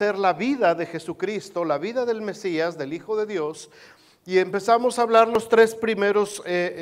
ser la vida de Jesucristo, la vida del Mesías, del Hijo de Dios, y empezamos a hablar los tres primeros eh,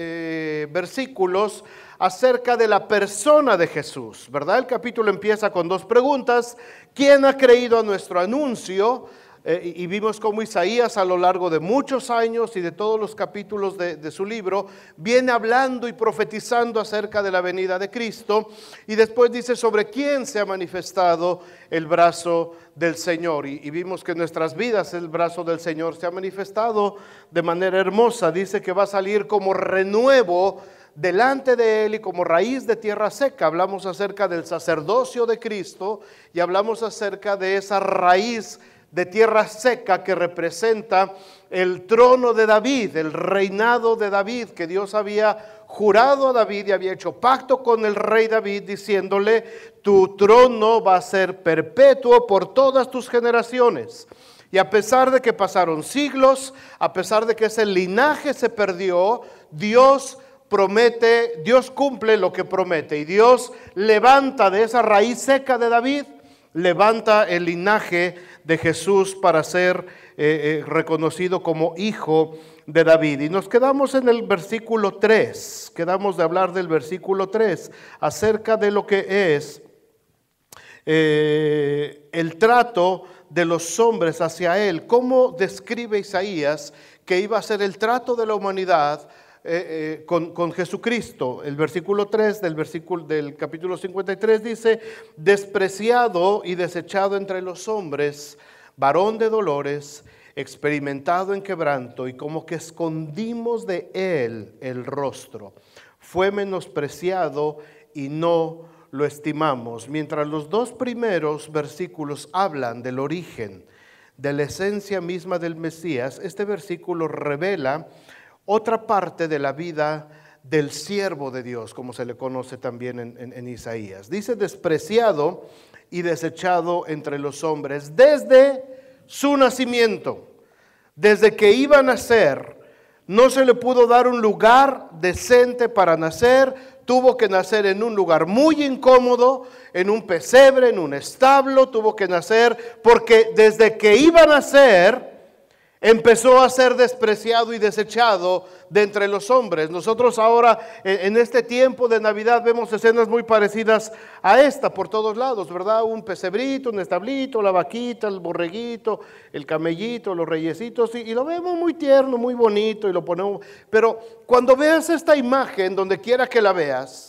eh, versículos acerca de la persona de Jesús, ¿verdad? El capítulo empieza con dos preguntas. ¿Quién ha creído a nuestro anuncio? Eh, y vimos cómo Isaías a lo largo de muchos años y de todos los capítulos de, su libro viene hablando y profetizando acerca de la venida de Cristo. Y después dice sobre quién se ha manifestado el brazo del Señor y, y vimos que en nuestras vidas el brazo del Señor se ha manifestado de manera hermosa, dice que va a salir como renuevo delante de él y como raíz de tierra seca. Hablamos acerca del sacerdocio de Cristo y hablamos acerca de esa raíz de tierra seca que representa el trono de David, el reinado de David, que Dios había jurado a David y había hecho pacto con el rey David diciéndole, tu trono va a ser perpetuo por todas tus generaciones. Y a pesar de que pasaron siglos, a pesar de que ese linaje se perdió, Dios promete, Dios cumple lo que promete. Y Dios levanta de esa raíz seca de David, levanta el linaje de Jesús para ser eh, eh, reconocido como hijo de David. Y nos quedamos en el versículo 3, quedamos de hablar del versículo 3 acerca de lo que es eh, el trato de los hombres hacia él. ¿Cómo describe Isaías que iba a ser el trato de la humanidad? Con, con, Jesucristo. El versículo 3 del, versículo, del capítulo 53 dice, despreciado y desechado entre los hombres, varón de dolores, experimentado en quebranto, y como que escondimos de él el rostro. Fue menospreciado y no lo estimamos. Mientras los dos primeros versículos hablan del origen, de la esencia misma del Mesías, este versículo revela otra parte de la vida del siervo de Dios, como se le conoce también en, Isaías. Dice despreciado y desechado entre los hombres desde su nacimiento, desde que iba a nacer. No se le pudo dar un lugar decente para nacer, tuvo que nacer en un lugar muy incómodo, en un pesebre, en un establo, tuvo que nacer, porque desde que iba a nacer, empezó a ser despreciado y desechado de entre los hombres. Nosotros ahora en este tiempo de Navidad vemos escenas muy parecidas a esta por todos lados, ¿verdad? Un pesebrito, un establito, la vaquita, el borreguito, el camellito, los reyesitos, y, lo vemos muy tierno, muy bonito, y lo ponemos. Pero cuando veas esta imagen, donde quiera que la veas,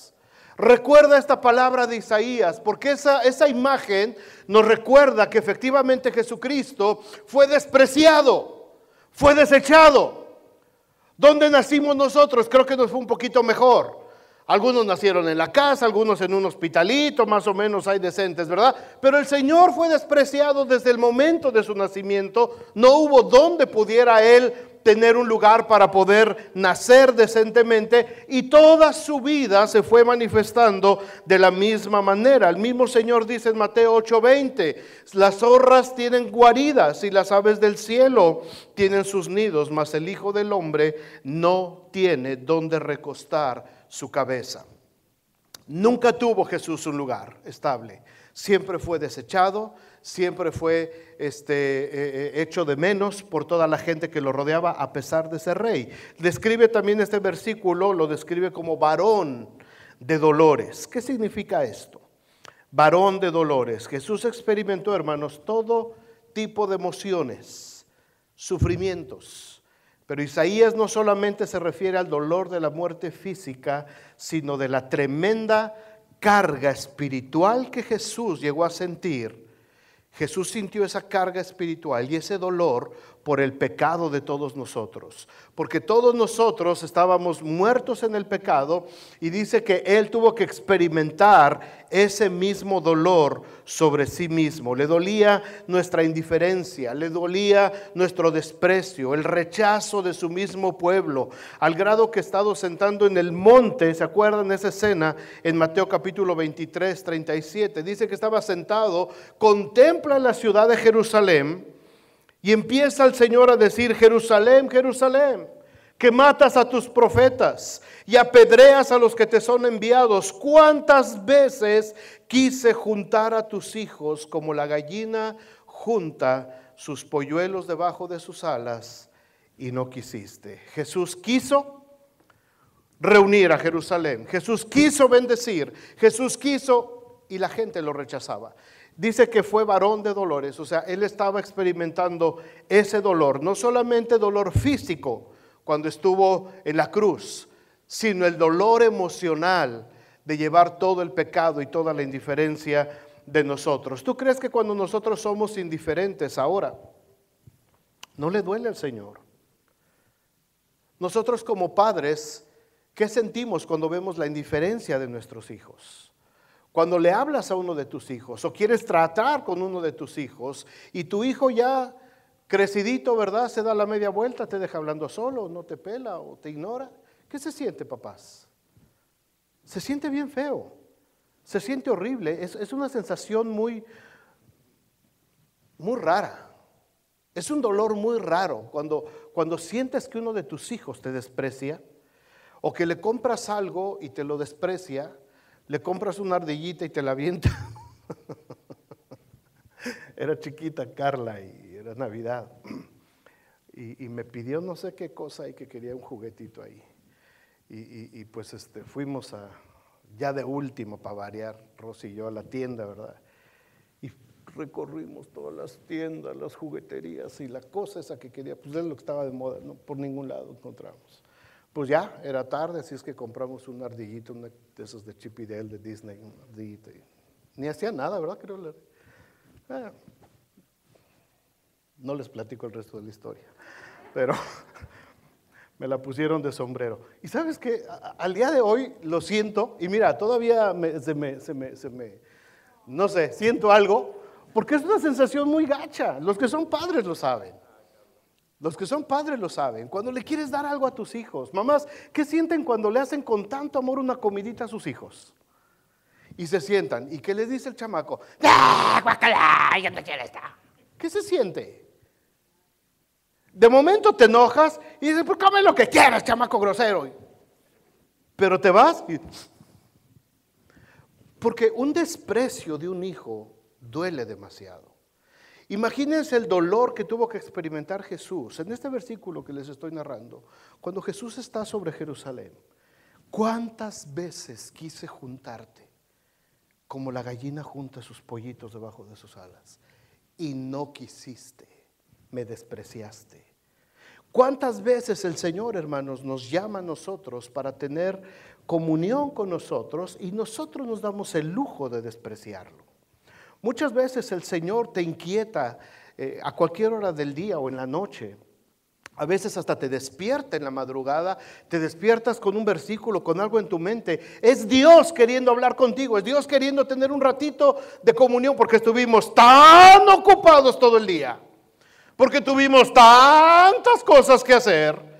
Recuerda esta palabra de Isaías, porque esa, esa imagen nos recuerda que efectivamente Jesucristo fue despreciado fue desechado. ¿Dónde nacimos nosotros? Creo que nos fue un poquito mejor. Algunos nacieron en la casa, algunos en un hospitalito, más o menos hay decentes, ¿verdad? Pero el Señor fue despreciado desde el momento de su nacimiento. No hubo donde pudiera Él tener un lugar para poder nacer decentemente y toda su vida se fue manifestando de la misma manera. El mismo Señor dice en Mateo 8:20, las zorras tienen guaridas y las aves del cielo tienen sus nidos, mas el Hijo del Hombre no tiene donde recostar su cabeza. Nunca tuvo Jesús un lugar estable, siempre fue desechado, siempre fue este, eh, eh, hecho de menos por toda la gente que lo rodeaba a pesar de ser rey. Describe también este versículo, lo describe como varón de dolores. ¿Qué significa esto? Varón de dolores. Jesús experimentó, hermanos, todo tipo de emociones, sufrimientos. Pero Isaías no solamente se refiere al dolor de la muerte física, sino de la tremenda carga espiritual que Jesús llegó a sentir. Jesús sintió esa carga espiritual y ese dolor por el pecado de todos nosotros, porque todos nosotros estábamos muertos en el pecado y dice que Él tuvo que experimentar ese mismo dolor sobre sí mismo. Le dolía nuestra indiferencia, le dolía nuestro desprecio, el rechazo de su mismo pueblo, al grado que estado sentando en el monte, ¿se acuerdan esa escena en Mateo capítulo 23, 37? Dice que estaba sentado, contempla la ciudad de Jerusalén, y empieza el Señor a decir, Jerusalén, Jerusalén, que matas a tus profetas y apedreas a los que te son enviados. ¿Cuántas veces quise juntar a tus hijos como la gallina junta sus polluelos debajo de sus alas y no quisiste. Jesús quiso reunir a Jerusalén. Jesús quiso bendecir. Jesús quiso y la gente lo rechazaba. Dice que fue varón de dolores, o sea, él estaba experimentando ese dolor, no solamente dolor físico cuando estuvo en la cruz, sino el dolor emocional de llevar todo el pecado y toda la indiferencia de nosotros. ¿Tú crees que cuando nosotros somos indiferentes ahora, no le duele al Señor? Nosotros como padres, ¿qué sentimos cuando vemos la indiferencia de nuestros hijos? Cuando le hablas a uno de tus hijos o quieres tratar con uno de tus hijos y tu hijo ya crecidito, ¿verdad? Se da la media vuelta, te deja hablando solo, no te pela o te ignora. ¿Qué se siente, papás? Se siente bien feo, se siente horrible, es, es una sensación muy, muy rara. Es un dolor muy raro cuando, cuando sientes que uno de tus hijos te desprecia o que le compras algo y te lo desprecia le compras una ardillita y te la avienta. era chiquita Carla y era Navidad. Y, me pidió no sé qué cosa y que quería un juguetito ahí. Y, pues este, fuimos ya de último para variar, Rosy y yo, a la tienda, ¿verdad? Y recorrimos todas las tiendas, las jugueterías y la cosa esa que quería, pues es lo que estaba de moda, no por ningún lado encontramos. Pues ya, era tarde, así es que compramos un ardillito, una de esos de Chip y Dale de Disney, un ardillito. Ni hacía nada, ¿verdad? Creo. Eh, no les platico el resto de la historia, pero me la pusieron de sombrero. Y sabes que al día de hoy lo siento, y mira, todavía se, me, se, me, se me, no sé, siento algo, porque es una sensación muy gacha. Los que son padres lo saben. Los que son padres lo saben. Cuando le quieres dar algo a tus hijos, mamás, ¿qué sienten cuando le hacen con tanto amor una comidita a sus hijos? Y se sientan. ¿Y qué les dice el chamaco? ¡Ah, guacala! no quiero ¿Qué se siente? De momento te enojas y dices, pues come lo que quieras, chamaco grosero. Pero te vas y... Porque un desprecio de un hijo duele demasiado. Imagínense el dolor que tuvo que experimentar Jesús en este versículo que les estoy narrando, cuando Jesús está sobre Jerusalén. ¿Cuántas veces quise juntarte como la gallina junta sus pollitos debajo de sus alas? Y no quisiste, me despreciaste. ¿Cuántas veces el Señor, hermanos, nos llama a nosotros para tener comunión con nosotros y nosotros nos damos el lujo de despreciarlo? Muchas veces el Señor te inquieta eh, a cualquier hora del día o en la noche. A veces hasta te despierta en la madrugada, te despiertas con un versículo, con algo en tu mente. Es Dios queriendo hablar contigo, es Dios queriendo tener un ratito de comunión porque estuvimos tan ocupados todo el día, porque tuvimos tantas cosas que hacer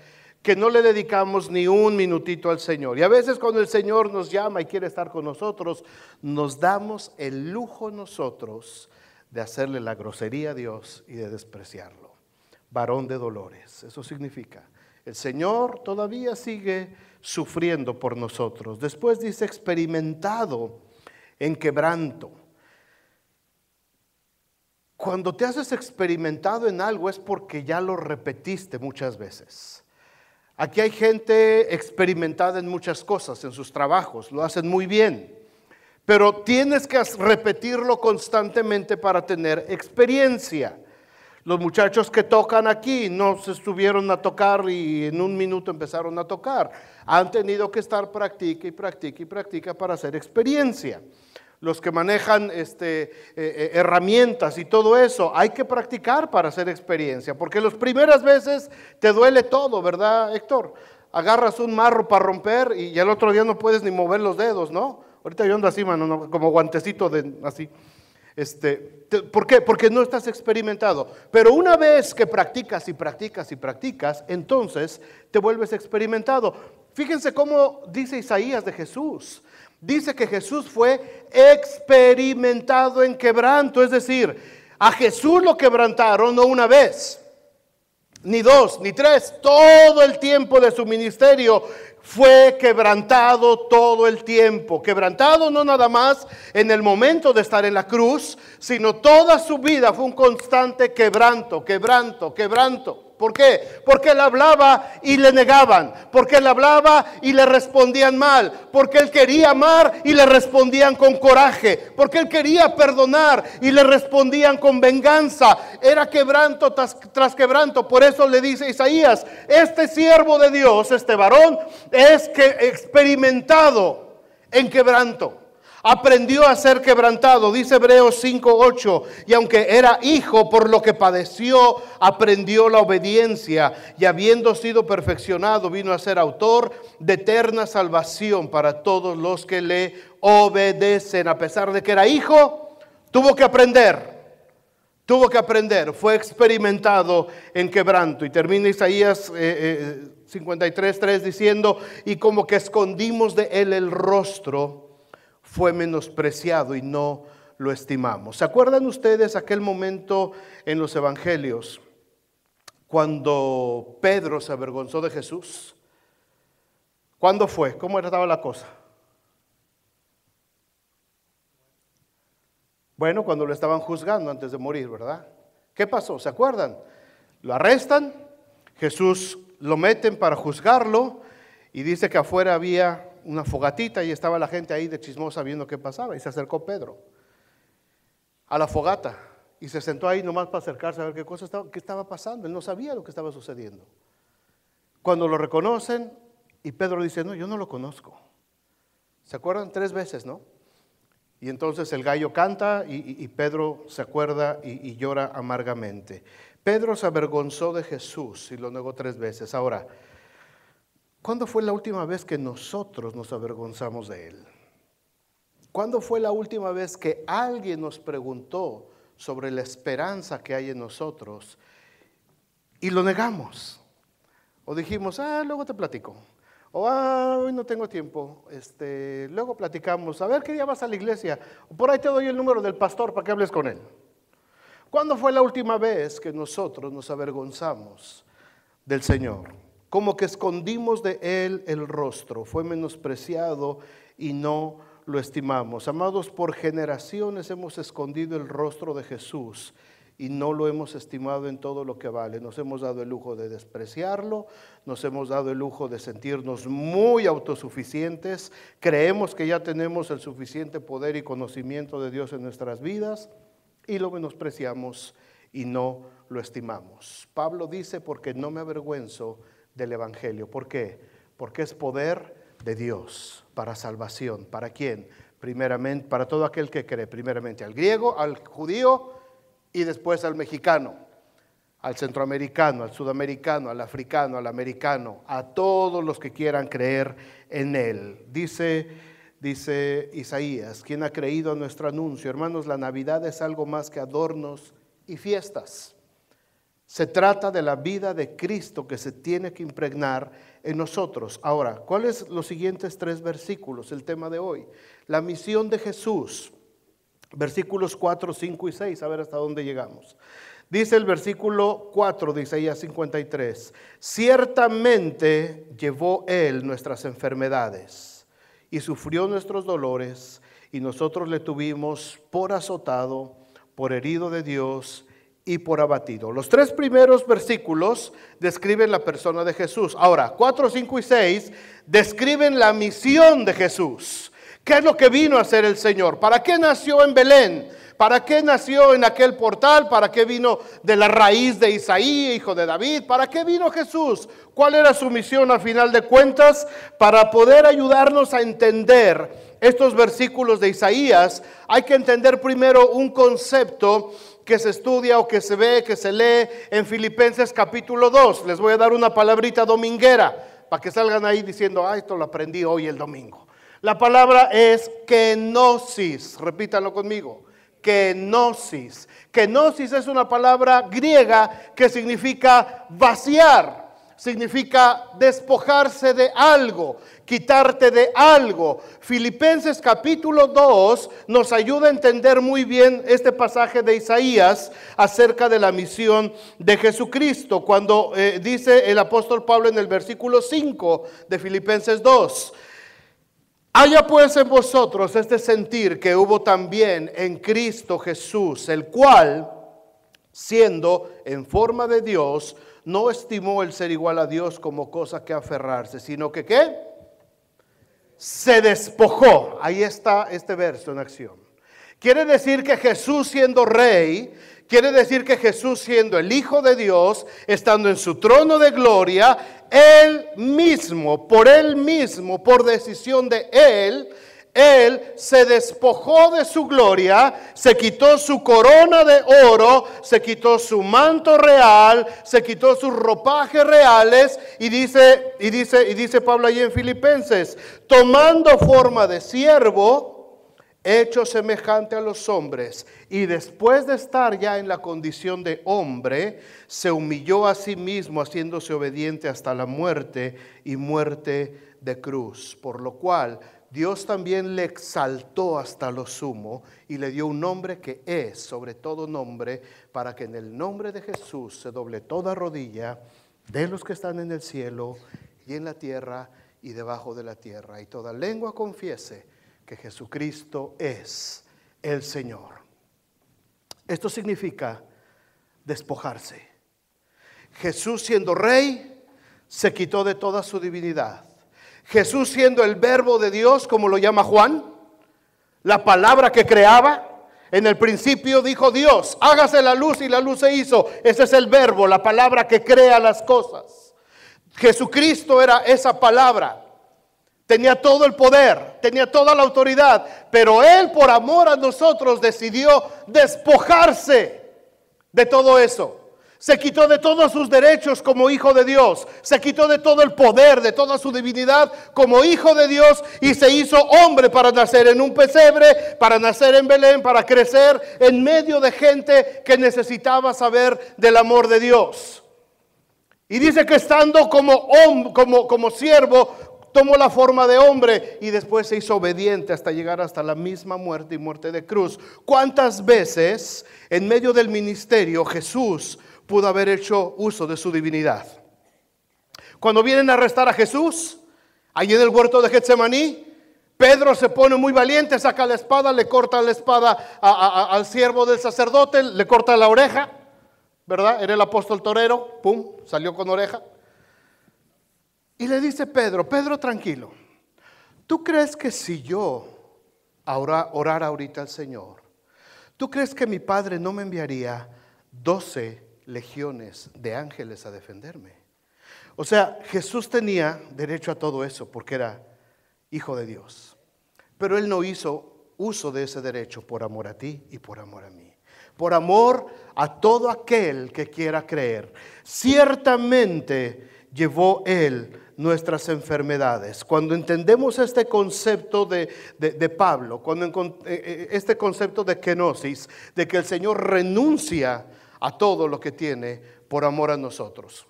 que no le dedicamos ni un minutito al Señor. Y a veces cuando el Señor nos llama y quiere estar con nosotros, nos damos el lujo nosotros de hacerle la grosería a Dios y de despreciarlo. Varón de dolores, eso significa. El Señor todavía sigue sufriendo por nosotros. Después dice experimentado en quebranto. Cuando te haces experimentado en algo es porque ya lo repetiste muchas veces. Aquí hay gente experimentada en muchas cosas, en sus trabajos, lo hacen muy bien, pero tienes que repetirlo constantemente para tener experiencia. Los muchachos que tocan aquí no se estuvieron a tocar y en un minuto empezaron a tocar. Han tenido que estar practica y practica y practica para hacer experiencia los que manejan este, eh, eh, herramientas y todo eso, hay que practicar para hacer experiencia, porque las primeras veces te duele todo, ¿verdad, Héctor? Agarras un marro para romper y el otro día no puedes ni mover los dedos, ¿no? Ahorita yo ando así, mano, como guantecito de así. Este, ¿Por qué? Porque no estás experimentado. Pero una vez que practicas y practicas y practicas, entonces te vuelves experimentado. Fíjense cómo dice Isaías de Jesús dice que Jesús fue experimentado en quebranto, es decir, a Jesús lo quebrantaron no una vez, ni dos, ni tres, todo el tiempo de su ministerio fue quebrantado todo el tiempo. Quebrantado no nada más en el momento de estar en la cruz, sino toda su vida fue un constante quebranto, quebranto, quebranto. ¿Por qué? Porque él hablaba y le negaban. Porque él hablaba y le respondían mal. Porque él quería amar y le respondían con coraje. Porque él quería perdonar y le respondían con venganza. Era quebranto tras, tras quebranto. Por eso le dice Isaías, este siervo de Dios, este varón, es que experimentado en quebranto aprendió a ser quebrantado, dice Hebreos 5:8, y aunque era hijo por lo que padeció, aprendió la obediencia, y habiendo sido perfeccionado, vino a ser autor de eterna salvación para todos los que le obedecen. A pesar de que era hijo, tuvo que aprender. Tuvo que aprender, fue experimentado en quebranto. Y termina Isaías 53.3 eh, eh, diciendo, y como que escondimos de él el rostro fue menospreciado y no lo estimamos. ¿Se acuerdan ustedes aquel momento en los evangelios cuando Pedro se avergonzó de Jesús? ¿Cuándo fue? ¿Cómo estaba la cosa? Bueno, cuando lo estaban juzgando antes de morir, ¿verdad? ¿Qué pasó? ¿Se acuerdan? Lo arrestan, Jesús lo meten para juzgarlo y dice que afuera había una fogatita y estaba la gente ahí de chismosa viendo qué pasaba. Y se acercó Pedro a la fogata y se sentó ahí nomás para acercarse a ver qué cosa estaba, qué estaba pasando. Él no sabía lo que estaba sucediendo. Cuando lo reconocen y Pedro dice, no, yo no lo conozco. ¿Se acuerdan? Tres veces, ¿no? Y entonces el gallo canta y, Pedro se acuerda y, y llora amargamente. Pedro se avergonzó de Jesús y lo negó tres veces. Ahora, ¿Cuándo fue la última vez que nosotros nos avergonzamos de Él? ¿Cuándo fue la última vez que alguien nos preguntó sobre la esperanza que hay en nosotros y lo negamos? O dijimos, ah, luego te platico. O ah, hoy no tengo tiempo. Este, luego platicamos. A ver qué día vas a la iglesia. O por ahí te doy el número del pastor para que hables con él. ¿Cuándo fue la última vez que nosotros nos avergonzamos del Señor? Como que escondimos de él el rostro, fue menospreciado y no lo estimamos. Amados, por generaciones hemos escondido el rostro de Jesús y no lo hemos estimado en todo lo que vale. Nos hemos dado el lujo de despreciarlo, nos hemos dado el lujo de sentirnos muy autosuficientes, creemos que ya tenemos el suficiente poder y conocimiento de Dios en nuestras vidas y lo menospreciamos y no lo estimamos. Pablo dice, porque no me avergüenzo del Evangelio. ¿Por qué? Porque es poder de Dios para salvación. ¿Para quién? Primeramente, para todo aquel que cree, primeramente al griego, al judío y después al mexicano, al centroamericano, al sudamericano, al africano, al americano, a todos los que quieran creer en Él. Dice, dice Isaías, quien ha creído a nuestro anuncio, hermanos, la Navidad es algo más que adornos y fiestas. Se trata de la vida de Cristo que se tiene que impregnar en nosotros. Ahora, ¿cuáles los siguientes tres versículos? El tema de hoy. La misión de Jesús. Versículos 4, 5 y 6. A ver hasta dónde llegamos. Dice el versículo 4 de Isaías 53. Ciertamente llevó Él nuestras enfermedades y sufrió nuestros dolores y nosotros le tuvimos por azotado, por herido de Dios y por abatido. Los tres primeros versículos describen la persona de Jesús. Ahora, 4, 5 y 6 describen la misión de Jesús. ¿Qué es lo que vino a hacer el Señor? ¿Para qué nació en Belén? ¿Para qué nació en aquel portal? ¿Para qué vino de la raíz de Isaí, hijo de David? ¿Para qué vino Jesús? ¿Cuál era su misión al final de cuentas? Para poder ayudarnos a entender estos versículos de Isaías, hay que entender primero un concepto que se estudia o que se ve, que se lee en Filipenses capítulo 2. Les voy a dar una palabrita dominguera para que salgan ahí diciendo, ah, esto lo aprendí hoy el domingo. La palabra es kenosis, repítanlo conmigo, kenosis. Kenosis es una palabra griega que significa vaciar. Significa despojarse de algo, quitarte de algo. Filipenses capítulo 2 nos ayuda a entender muy bien este pasaje de Isaías acerca de la misión de Jesucristo, cuando eh, dice el apóstol Pablo en el versículo 5 de Filipenses 2. Haya pues en vosotros este sentir que hubo también en Cristo Jesús, el cual, siendo en forma de Dios, no estimó el ser igual a Dios como cosa que aferrarse, sino que ¿qué? Se despojó. Ahí está este verso en acción. Quiere decir que Jesús siendo rey, quiere decir que Jesús siendo el Hijo de Dios, estando en su trono de gloria, él mismo, por él mismo, por decisión de él, él se despojó de su gloria, se quitó su corona de oro, se quitó su manto real, se quitó sus ropajes reales y dice, y dice, y dice Pablo allí en Filipenses, tomando forma de siervo, hecho semejante a los hombres, y después de estar ya en la condición de hombre, se humilló a sí mismo, haciéndose obediente hasta la muerte y muerte de cruz, por lo cual Dios también le exaltó hasta lo sumo y le dio un nombre que es sobre todo nombre, para que en el nombre de Jesús se doble toda rodilla de los que están en el cielo y en la tierra y debajo de la tierra, y toda lengua confiese que Jesucristo es el Señor. Esto significa despojarse. Jesús siendo rey, se quitó de toda su divinidad Jesús siendo el verbo de Dios, como lo llama Juan, la palabra que creaba. En el principio dijo Dios, hágase la luz y la luz se hizo. Ese es el verbo, la palabra que crea las cosas. Jesucristo era esa palabra. Tenía todo el poder, tenía toda la autoridad, pero Él por amor a nosotros decidió despojarse de todo eso se quitó de todos sus derechos como hijo de Dios, se quitó de todo el poder, de toda su divinidad como hijo de Dios y se hizo hombre para nacer en un pesebre, para nacer en Belén, para crecer en medio de gente que necesitaba saber del amor de Dios. Y dice que estando como, como, como siervo, tomó la forma de hombre y después se hizo obediente hasta llegar hasta la misma muerte y muerte de cruz. ¿Cuántas veces en medio del ministerio Jesús pudo haber hecho uso de su divinidad. Cuando vienen a arrestar a Jesús, allí en el huerto de Getsemaní, Pedro se pone muy valiente, saca la espada, le corta la espada al siervo del sacerdote, le corta la oreja, ¿verdad? Era el apóstol torero, pum, salió con oreja. Y le dice Pedro, Pedro tranquilo, ¿tú crees que si yo orara ahorita al Señor, ¿tú crees que mi Padre no me enviaría doce legiones de ángeles a defenderme. O sea, Jesús tenía derecho a todo eso porque era hijo de Dios. Pero él no hizo uso de ese derecho por amor a ti y por amor a mí. Por amor a todo aquel que quiera creer. Ciertamente llevó él nuestras enfermedades. Cuando entendemos este concepto de, Pablo, cuando eh, eh, este concepto de kenosis, de que el Señor renuncia a todo lo que tiene por amor a nosotros.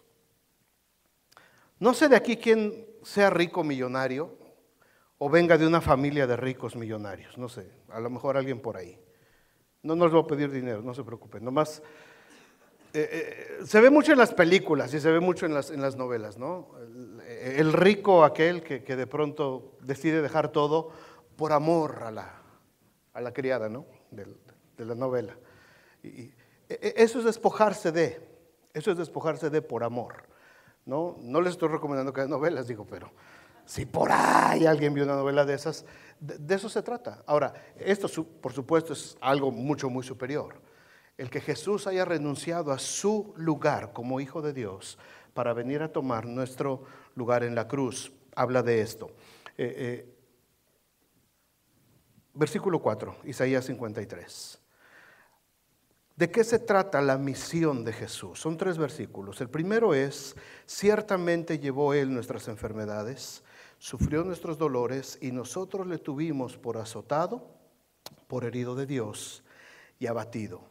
No sé de aquí quién sea rico millonario o venga de una familia de ricos millonarios, no sé, a lo mejor alguien por ahí. No nos voy a pedir dinero, no se preocupen, nomás eh, eh, se ve mucho en las películas y se ve mucho en las, en las novelas, ¿no? El, rico aquel que, de pronto decide dejar todo por amor a la, a la criada, ¿no? De, la novela. Y, eso es despojarse de, eso es despojarse de por amor. No, no les estoy recomendando que hagan novelas, digo, pero si por ahí alguien vio una novela de esas, de, eso se trata. Ahora, esto por supuesto es algo mucho, muy superior. El que Jesús haya renunciado a su lugar como Hijo de Dios para venir a tomar nuestro lugar en la cruz, habla de esto. Eh, eh, versículo 4, Isaías 53. ¿De qué se trata la misión de Jesús? Son tres versículos. El primero es, ciertamente llevó Él nuestras enfermedades, sufrió nuestros dolores y nosotros le tuvimos por azotado, por herido de Dios y abatido.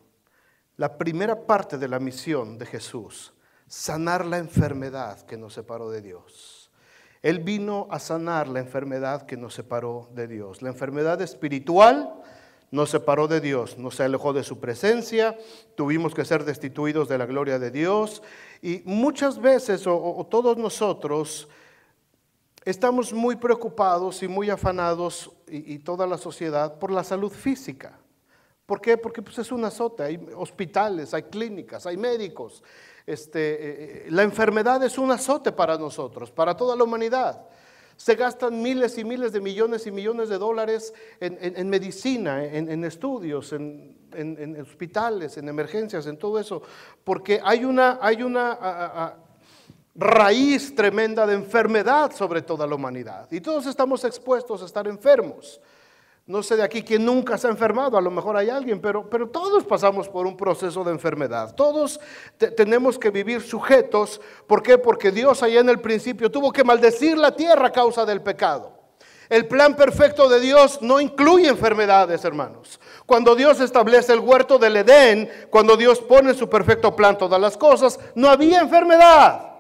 La primera parte de la misión de Jesús sanar la enfermedad que nos separó de Dios. Él vino a sanar la enfermedad que nos separó de Dios. La enfermedad espiritual nos separó de Dios, nos alejó de su presencia, tuvimos que ser destituidos de la gloria de Dios y muchas veces, o, todos nosotros, estamos muy preocupados y muy afanados, y, toda la sociedad, por la salud física. ¿Por qué? Porque pues, es un azote, hay hospitales, hay clínicas, hay médicos. Este, eh, eh, la enfermedad es un azote para nosotros, para toda la humanidad. Se gastan miles y miles de millones y millones de dólares en, medicina, en, estudios, en, hospitales, en emergencias, en todo eso, porque hay una, hay una raíz tremenda de enfermedad sobre toda la humanidad. Y todos estamos expuestos a estar enfermos. No sé de aquí quién nunca se ha enfermado, a lo mejor hay alguien, pero, pero todos pasamos por un proceso de enfermedad. Todos tenemos que vivir sujetos. ¿Por qué? Porque Dios allá en el principio tuvo que maldecir la tierra a causa del pecado. El plan perfecto de Dios no incluye enfermedades, hermanos. Cuando Dios establece el huerto del Edén, cuando Dios pone en su perfecto plan todas las cosas, no había enfermedad.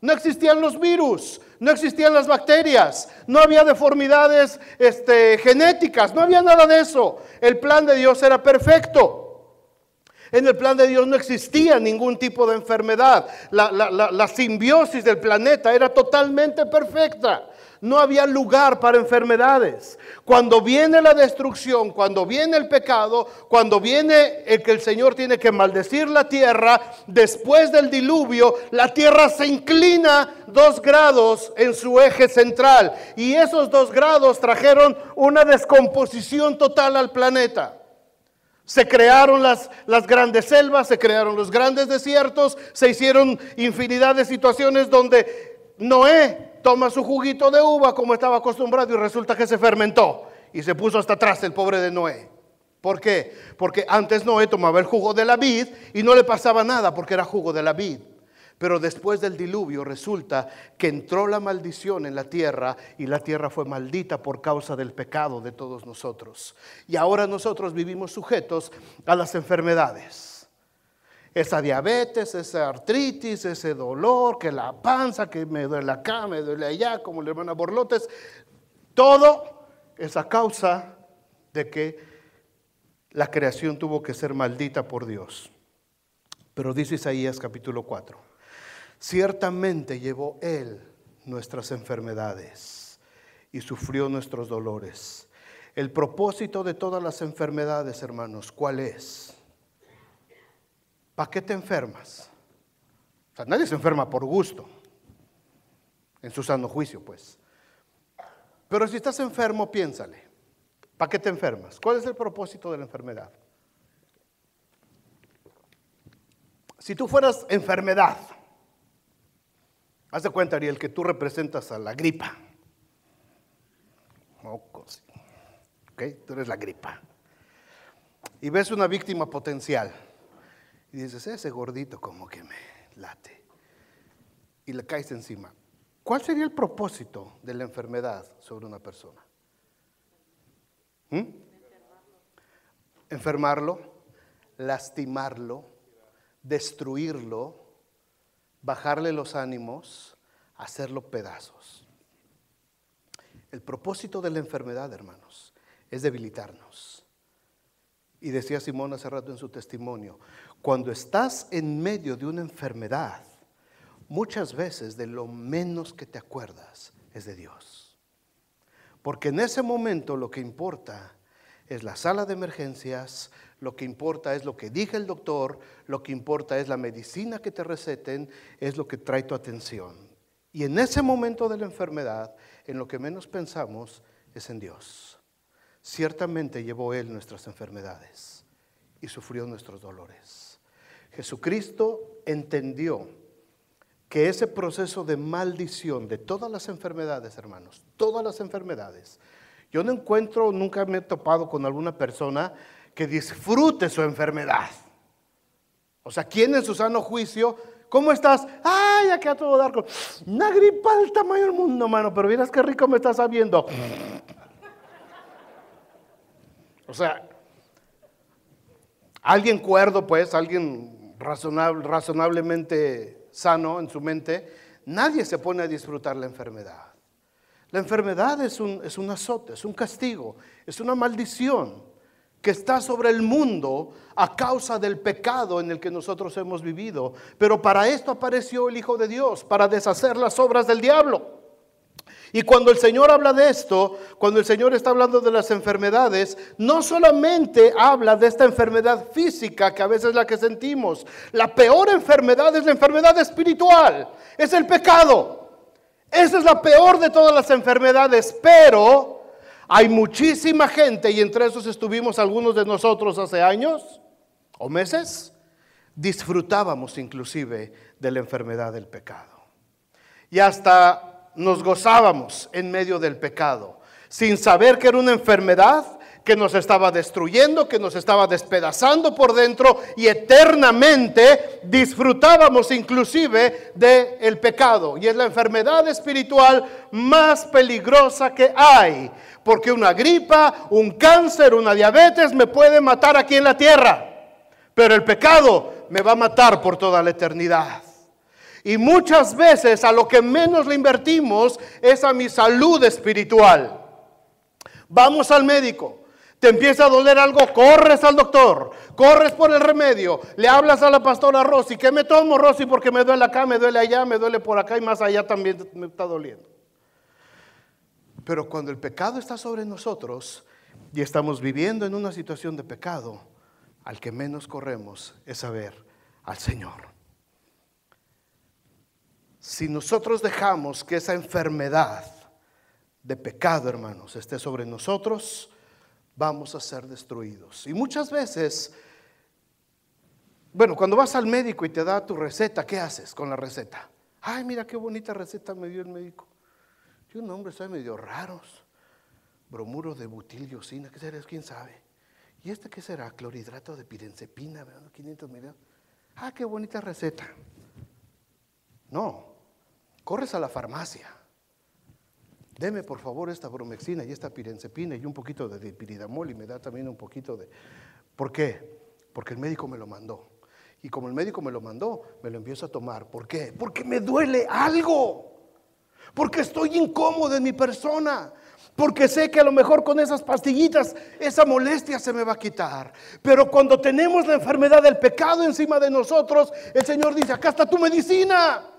No existían los virus, no existían las bacterias, no había deformidades este, genéticas, no había nada de eso. El plan de Dios era perfecto. En el plan de Dios no existía ningún tipo de enfermedad. La, la simbiosis del planeta era totalmente perfecta no había lugar para enfermedades. Cuando viene la destrucción, cuando viene el pecado, cuando viene el que el Señor tiene que maldecir la tierra, después del diluvio, la tierra se inclina dos grados en su eje central. Y esos dos grados trajeron una descomposición total al planeta. Se crearon las, las, grandes selvas, se crearon los grandes desiertos, se hicieron infinidad de situaciones donde Noé toma su juguito de uva como estaba acostumbrado y resulta que se fermentó y se puso hasta atrás el pobre de Noé. ¿Por qué? Porque antes Noé tomaba el jugo de la vid y no le pasaba nada porque era jugo de la vid. Pero después del diluvio resulta que entró la maldición en la tierra y la tierra fue maldita por causa del pecado de todos nosotros. Y ahora nosotros vivimos sujetos a las enfermedades esa diabetes, esa artritis, ese dolor, que la panza, que me duele acá, me duele allá, como la hermana Borlotes, todo es a causa de que la creación tuvo que ser maldita por Dios. Pero dice Isaías capítulo 4, ciertamente llevó Él nuestras enfermedades y sufrió nuestros dolores. El propósito de todas las enfermedades, hermanos, ¿cuál es? ¿Para qué te enfermas? O sea, nadie se enferma por gusto, en su sano juicio, pues. Pero si estás enfermo, piénsale. ¿Para qué te enfermas? ¿Cuál es el propósito de la enfermedad? Si tú fueras enfermedad, haz de cuenta, Ariel, que tú representas a la gripa. ¿Ok? Tú eres la gripa. Y ves una víctima potencial y dices, ese gordito como que me late. Y le caes encima. ¿Cuál sería el propósito de la enfermedad sobre una persona? ¿Mm? Enfermarlo, lastimarlo, destruirlo, bajarle los ánimos, hacerlo pedazos. El propósito de la enfermedad, hermanos, es debilitarnos. Y decía Simón hace rato en su testimonio, cuando estás en medio de una enfermedad, muchas veces de lo menos que te acuerdas es de Dios. Porque en ese momento lo que importa es la sala de emergencias, lo que importa es lo que diga el doctor, lo que importa es la medicina que te receten, es lo que trae tu atención. Y en ese momento de la enfermedad, en lo que menos pensamos es en Dios. Ciertamente llevó Él nuestras enfermedades y sufrió nuestros dolores. Jesucristo entendió que ese proceso de maldición de todas las enfermedades, hermanos, todas las enfermedades, yo no encuentro, nunca me he topado con alguna persona que disfrute su enfermedad. O sea, ¿quién en su sano juicio? ¿Cómo estás? Ay, aquí a todo dar una gripa del tamaño del mundo, hermano, pero miras qué rico me estás sabiendo. O sea, alguien cuerdo, pues, alguien razonablemente sano en su mente, nadie se pone a disfrutar la enfermedad. La enfermedad es un, es un azote, es un castigo, es una maldición que está sobre el mundo a causa del pecado en el que nosotros hemos vivido. Pero para esto apareció el Hijo de Dios, para deshacer las obras del diablo. Y cuando el Señor habla de esto, cuando el Señor está hablando de las enfermedades, no solamente habla de esta enfermedad física que a veces es la que sentimos. La peor enfermedad es la enfermedad espiritual, es el pecado. Esa es la peor de todas las enfermedades, pero hay muchísima gente, y entre esos estuvimos algunos de nosotros hace años o meses, disfrutábamos inclusive de la enfermedad del pecado. Y hasta nos gozábamos en medio del pecado, sin saber que era una enfermedad que nos estaba destruyendo, que nos estaba despedazando por dentro y eternamente disfrutábamos inclusive del el pecado. Y es la enfermedad espiritual más peligrosa que hay, porque una gripa, un cáncer, una diabetes me puede matar aquí en la tierra, pero el pecado me va a matar por toda la eternidad. Y muchas veces a lo que menos le invertimos es a mi salud espiritual. Vamos al médico. Te empieza a doler algo, corres al doctor, corres por el remedio, le hablas a la pastora Rosy, ¿qué me tomo Rosy? Porque me duele acá, me duele allá, me duele por acá y más allá también me está doliendo. Pero cuando el pecado está sobre nosotros y estamos viviendo en una situación de pecado, al que menos corremos es a ver al Señor. Si nosotros dejamos que esa enfermedad de pecado, hermanos, esté sobre nosotros, vamos a ser destruidos. Y muchas veces, bueno, cuando vas al médico y te da tu receta, ¿qué haces con la receta? Ay, mira qué bonita receta me dio el médico. Yo, un hombre, medio raros. Bromuro de butil ¿qué será? ¿Quién sabe? ¿Y este qué será? Clorhidrato de pirenzepina, 500 millones. Ah, qué bonita receta. No, corres a la farmacia. Deme por favor esta bromexina y esta pirenzepina y un poquito de piridamol y me da también un poquito de... ¿Por qué? Porque el médico me lo mandó. Y como el médico me lo mandó, me lo empiezo a tomar. ¿Por qué? Porque me duele algo. Porque estoy incómodo en mi persona. Porque sé que a lo mejor con esas pastillitas esa molestia se me va a quitar. Pero cuando tenemos la enfermedad del pecado encima de nosotros, el Señor dice, acá está tu medicina.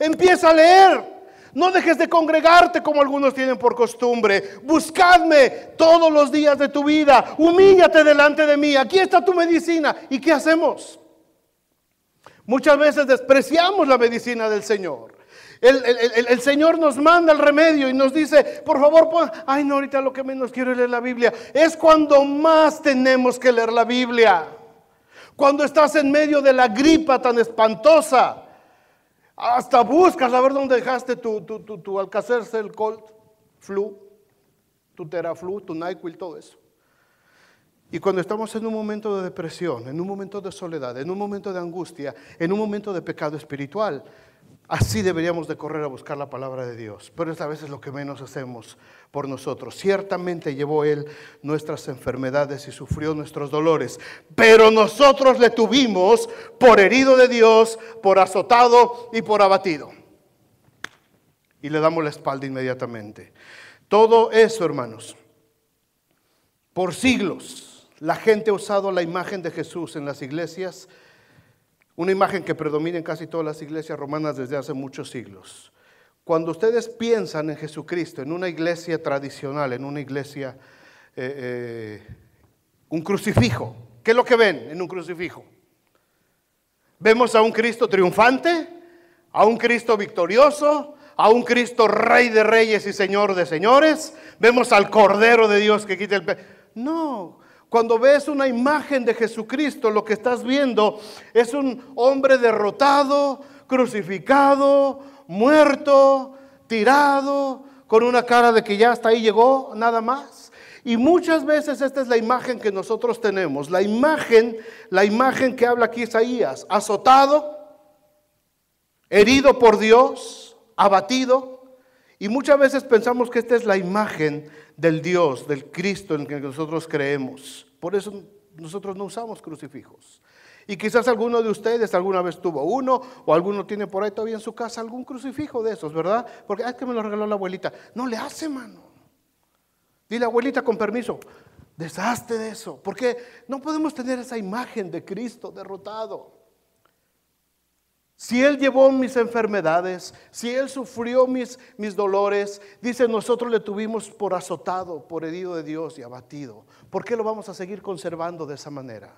Empieza a leer. No dejes de congregarte como algunos tienen por costumbre. Buscadme todos los días de tu vida. Humíllate delante de mí. Aquí está tu medicina. ¿Y qué hacemos? Muchas veces despreciamos la medicina del Señor. El, Señor nos manda el remedio y nos dice, por favor, ay no, ahorita lo que menos quiero es leer la Biblia. Es cuando más tenemos que leer la Biblia. Cuando estás en medio de la gripa tan espantosa hasta buscas a ver dónde dejaste tu, tu, tu, tu el Colt, Flu, tu Teraflu, tu NyQuil, todo eso. Y cuando estamos en un momento de depresión, en un momento de soledad, en un momento de angustia, en un momento de pecado espiritual, Así deberíamos de correr a buscar la palabra de Dios, pero es a veces lo que menos hacemos por nosotros. Ciertamente llevó Él nuestras enfermedades y sufrió nuestros dolores, pero nosotros le tuvimos por herido de Dios, por azotado y por abatido. Y le damos la espalda inmediatamente. Todo eso, hermanos, por siglos la gente ha usado la imagen de Jesús en las iglesias una imagen que predomina en casi todas las iglesias romanas desde hace muchos siglos. Cuando ustedes piensan en Jesucristo, en una iglesia tradicional, en una iglesia, eh, eh, un crucifijo, ¿qué es lo que ven en un crucifijo? Vemos a un Cristo triunfante, a un Cristo victorioso, a un Cristo rey de reyes y señor de señores. Vemos al Cordero de Dios que quita el pecado. No, cuando ves una imagen de Jesucristo, lo que estás viendo es un hombre derrotado, crucificado, muerto, tirado, con una cara de que ya hasta ahí llegó, nada más. Y muchas veces esta es la imagen que nosotros tenemos, la imagen, la imagen que habla aquí Isaías, azotado, herido por Dios, abatido, y muchas veces pensamos que esta es la imagen del Dios, del Cristo en el que nosotros creemos. Por eso nosotros no usamos crucifijos. Y quizás alguno de ustedes alguna vez tuvo uno o alguno tiene por ahí todavía en su casa algún crucifijo de esos, ¿verdad? Porque es que me lo regaló la abuelita. No le hace, mano. Dile, abuelita, con permiso, deshazte de eso. Porque no podemos tener esa imagen de Cristo derrotado. Si Él llevó mis enfermedades, si Él sufrió mis, mis dolores, dice, nosotros le tuvimos por azotado, por herido de Dios y abatido. ¿Por qué lo vamos a seguir conservando de esa manera?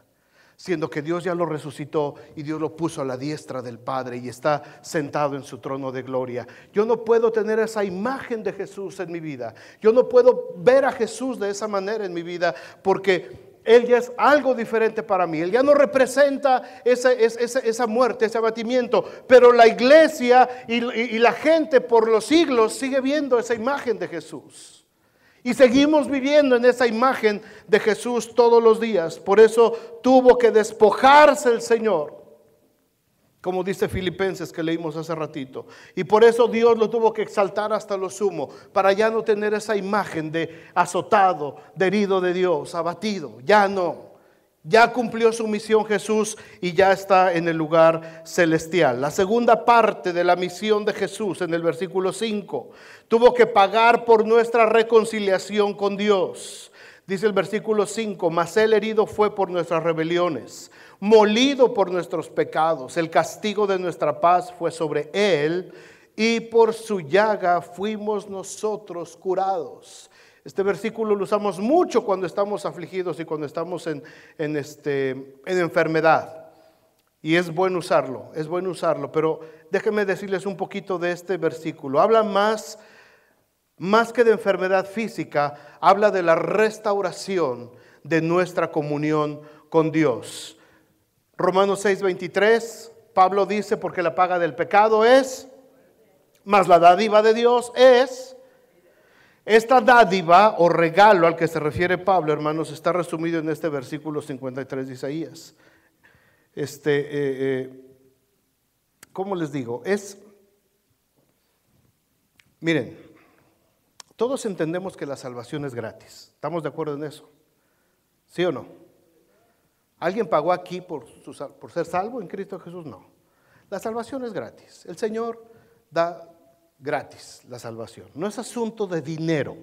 siendo que Dios ya lo resucitó y Dios lo puso a la diestra del Padre y está sentado en su trono de gloria. Yo no puedo tener esa imagen de Jesús en mi vida. Yo no puedo ver a Jesús de esa manera en mi vida porque Él ya es algo diferente para mí. Él ya no representa esa, esa, muerte, ese abatimiento. Pero la iglesia y la gente por los siglos sigue viendo esa imagen de Jesús. Y seguimos viviendo en esa imagen de Jesús todos los días. Por eso tuvo que despojarse el Señor, como dice Filipenses que leímos hace ratito. Y por eso Dios lo tuvo que exaltar hasta lo sumo, para ya no tener esa imagen de azotado, de herido de Dios, abatido. Ya no. Ya cumplió su misión Jesús y ya está en el lugar celestial. La segunda parte de la misión de Jesús en el versículo 5 tuvo que pagar por nuestra reconciliación con Dios. Dice el versículo 5, mas el herido fue por nuestras rebeliones, molido por nuestros pecados, el castigo de nuestra paz fue sobre él y por su llaga fuimos nosotros curados. Este versículo lo usamos mucho cuando estamos afligidos y cuando estamos en, este, en enfermedad. Y es bueno usarlo, es bueno usarlo. Pero déjenme decirles un poquito de este versículo. Habla más, más que de enfermedad física, habla de la restauración de nuestra comunión con Dios. Romanos 6:23, Pablo dice, porque la paga del pecado es, más la dádiva de Dios es esta dádiva o regalo al que se refiere Pablo, hermanos, está resumido en este versículo 53 de Isaías. Este, eh, eh, ¿cómo les digo? Es, miren, todos entendemos que la salvación es gratis. ¿Estamos de acuerdo en eso? ¿Sí o no? ¿Alguien pagó aquí por, por ser salvo en Cristo Jesús? No. La salvación es gratis. El Señor da gratis la salvación. No es asunto de dinero.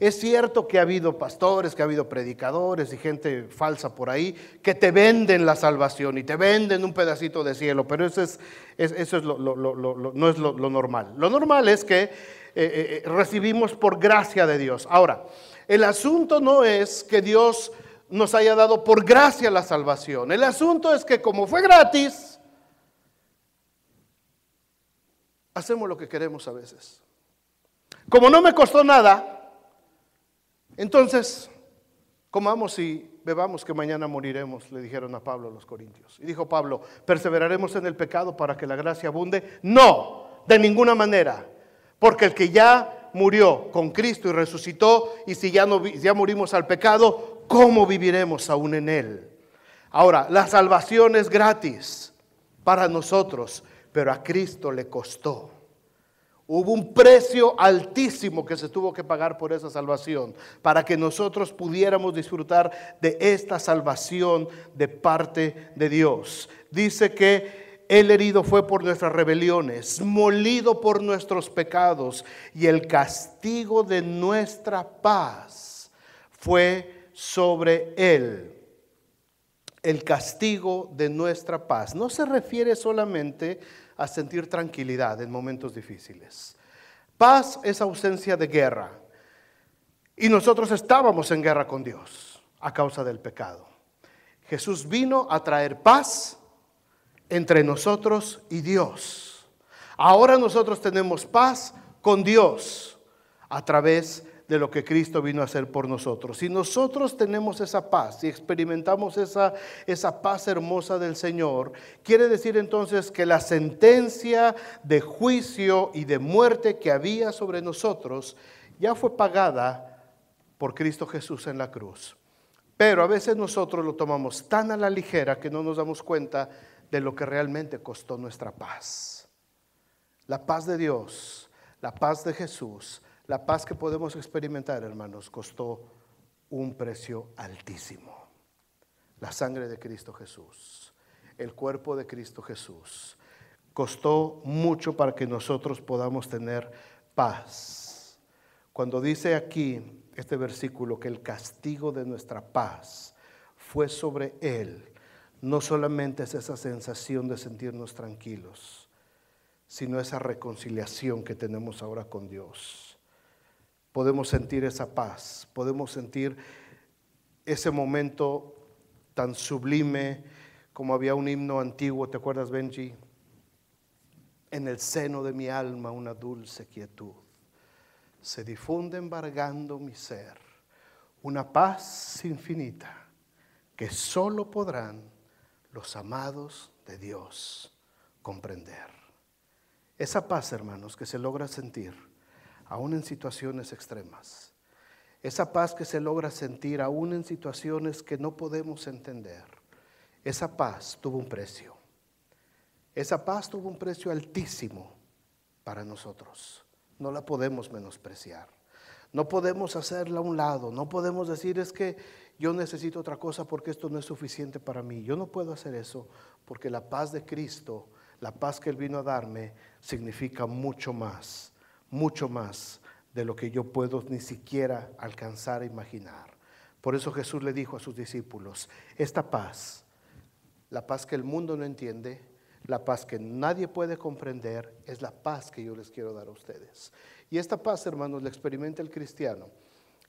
Es cierto que ha habido pastores, que ha habido predicadores y gente falsa por ahí que te venden la salvación y te venden un pedacito de cielo, pero eso, es, eso es no es lo, normal. Lo normal es que eh, eh, eh, recibimos por gracia de Dios. Ahora, el asunto no es que Dios nos haya dado por gracia la salvación. El asunto es que como fue gratis, hacemos lo que queremos a veces. Como no me costó nada, entonces comamos y bebamos que mañana moriremos, le dijeron a Pablo los Corintios. Y dijo Pablo, ¿perseveraremos en el pecado para que la gracia abunde? No, de ninguna manera, porque el que ya murió con Cristo y resucitó, y si ya, no, ya morimos al pecado, ¿cómo viviremos aún en él? Ahora, la salvación es gratis para nosotros, pero a Cristo le costó. Hubo un precio altísimo que se tuvo que pagar por esa salvación, para que nosotros pudiéramos disfrutar de esta salvación de parte de Dios. Dice que el herido fue por nuestras rebeliones, molido por nuestros pecados, y el castigo de nuestra paz fue sobre él el castigo de nuestra paz. No se refiere solamente a sentir tranquilidad en momentos difíciles. Paz es ausencia de guerra. Y nosotros estábamos en guerra con Dios a causa del pecado. Jesús vino a traer paz entre nosotros y Dios. Ahora nosotros tenemos paz con Dios a través de lo que Cristo vino a hacer por nosotros. Si nosotros tenemos esa paz y experimentamos esa, esa paz hermosa del Señor, quiere decir entonces que la sentencia de juicio y de muerte que había sobre nosotros ya fue pagada por Cristo Jesús en la cruz. Pero a veces nosotros lo tomamos tan a la ligera que no nos damos cuenta de lo que realmente costó nuestra paz. La paz de Dios, la paz de Jesús, la paz que podemos experimentar, hermanos, costó un precio altísimo. La sangre de Cristo Jesús. el cuerpo de Cristo Jesús. Costó mucho para que nosotros podamos tener paz. Cuando dice aquí este versículo que el castigo de nuestra paz fue sobre Él, no solamente es esa sensación de sentirnos tranquilos, sino esa reconciliación que tenemos ahora con Dios. Podemos sentir esa paz, podemos sentir ese momento tan sublime como había un himno antiguo, ¿te acuerdas Benji? En el seno de mi alma una dulce quietud se difunde embargando mi ser, una paz infinita que solo podrán los amados de Dios comprender. Esa paz, hermanos, que se logra sentir aún en situaciones extremas. Esa paz que se logra sentir aún en situaciones que no podemos entender. Esa paz tuvo un precio. Esa paz tuvo un precio altísimo para nosotros. No la podemos menospreciar. No podemos hacerla a un lado. No podemos decir es que yo necesito otra cosa porque esto no es suficiente para mí. Yo no puedo hacer eso porque la paz de Cristo, la paz que Él vino a darme, significa mucho más, mucho más de lo que yo puedo ni siquiera alcanzar a imaginar. Por eso Jesús le dijo a sus discípulos, esta paz, la paz que el mundo no entiende, la paz que nadie puede comprender, es la paz que yo les quiero dar a ustedes. Y esta paz, hermanos, la experimenta el cristiano.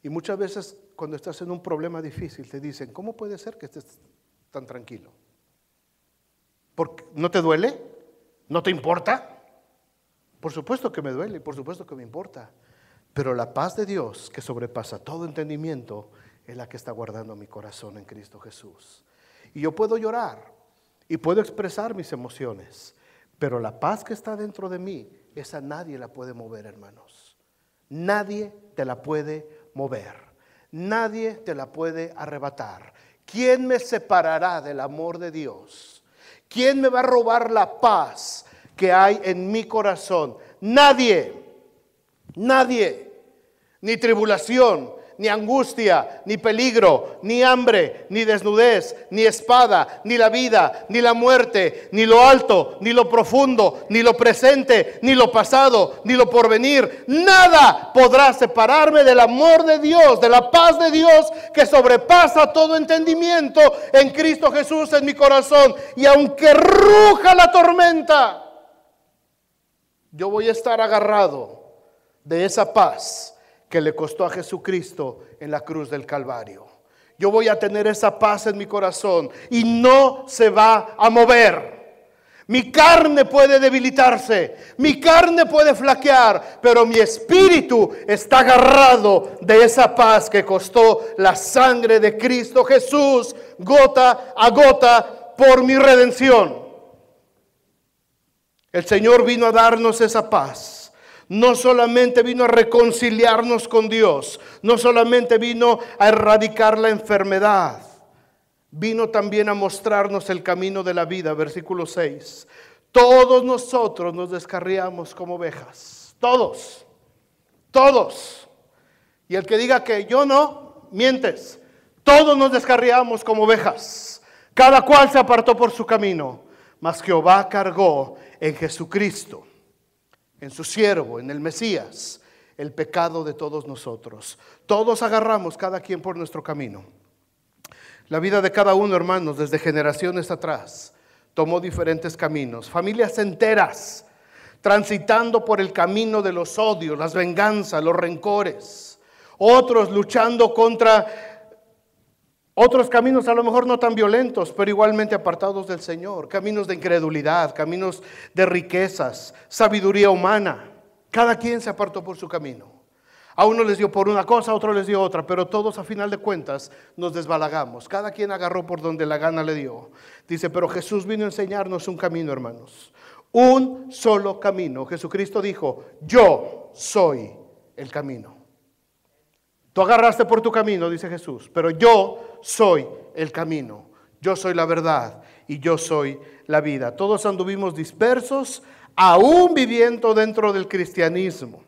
Y muchas veces cuando estás en un problema difícil te dicen, ¿cómo puede ser que estés tan tranquilo? ¿No te duele? ¿No te importa? Por supuesto que me duele, por supuesto que me importa. Pero la paz de Dios, que sobrepasa todo entendimiento, es la que está guardando mi corazón en Cristo Jesús. Y yo puedo llorar y puedo expresar mis emociones, pero la paz que está dentro de mí, esa nadie la puede mover, hermanos. Nadie te la puede mover. Nadie te la puede arrebatar. ¿Quién me separará del amor de Dios? ¿Quién me va a robar la paz que hay en mi corazón? Nadie, nadie, ni tribulación, ni angustia, ni peligro, ni hambre, ni desnudez, ni espada, ni la vida, ni la muerte, ni lo alto, ni lo profundo, ni lo presente, ni lo pasado, ni lo porvenir. Nada podrá separarme del amor de Dios, de la paz de Dios que sobrepasa todo entendimiento en Cristo Jesús en mi corazón. Y aunque ruja la tormenta, yo voy a estar agarrado de esa paz que le costó a Jesucristo en la cruz del Calvario. Yo voy a tener esa paz en mi corazón y no se va a mover. Mi carne puede debilitarse, mi carne puede flaquear, pero mi espíritu está agarrado de esa paz que costó la sangre de Cristo Jesús, gota a gota, por mi redención. El Señor vino a darnos esa paz no solamente vino a reconciliarnos con Dios, no solamente vino a erradicar la enfermedad, vino también a mostrarnos el camino de la vida, versículo 6. Todos nosotros nos descarriamos como ovejas, todos, todos. Y el que diga que yo no, mientes. Todos nos descarriamos como ovejas, cada cual se apartó por su camino, mas Jehová cargó en Jesucristo en su siervo, en el Mesías, el pecado de todos nosotros. Todos agarramos cada quien por nuestro camino. La vida de cada uno, hermanos, desde generaciones atrás, tomó diferentes caminos. Familias enteras transitando por el camino de los odios, las venganzas, los rencores. Otros luchando contra otros caminos a lo mejor no tan violentos, pero igualmente apartados del Señor. Caminos de incredulidad, caminos de riquezas, sabiduría humana. Cada quien se apartó por su camino. A uno les dio por una cosa, a otro les dio otra, pero todos a final de cuentas nos desbalagamos. Cada quien agarró por donde la gana le dio. Dice, pero Jesús vino a enseñarnos un camino, hermanos. Un solo camino. Jesucristo dijo, yo soy el camino. Tú agarraste por tu camino, dice Jesús, pero yo soy el camino, yo soy la verdad y yo soy la vida. Todos anduvimos dispersos, aún viviendo dentro del cristianismo.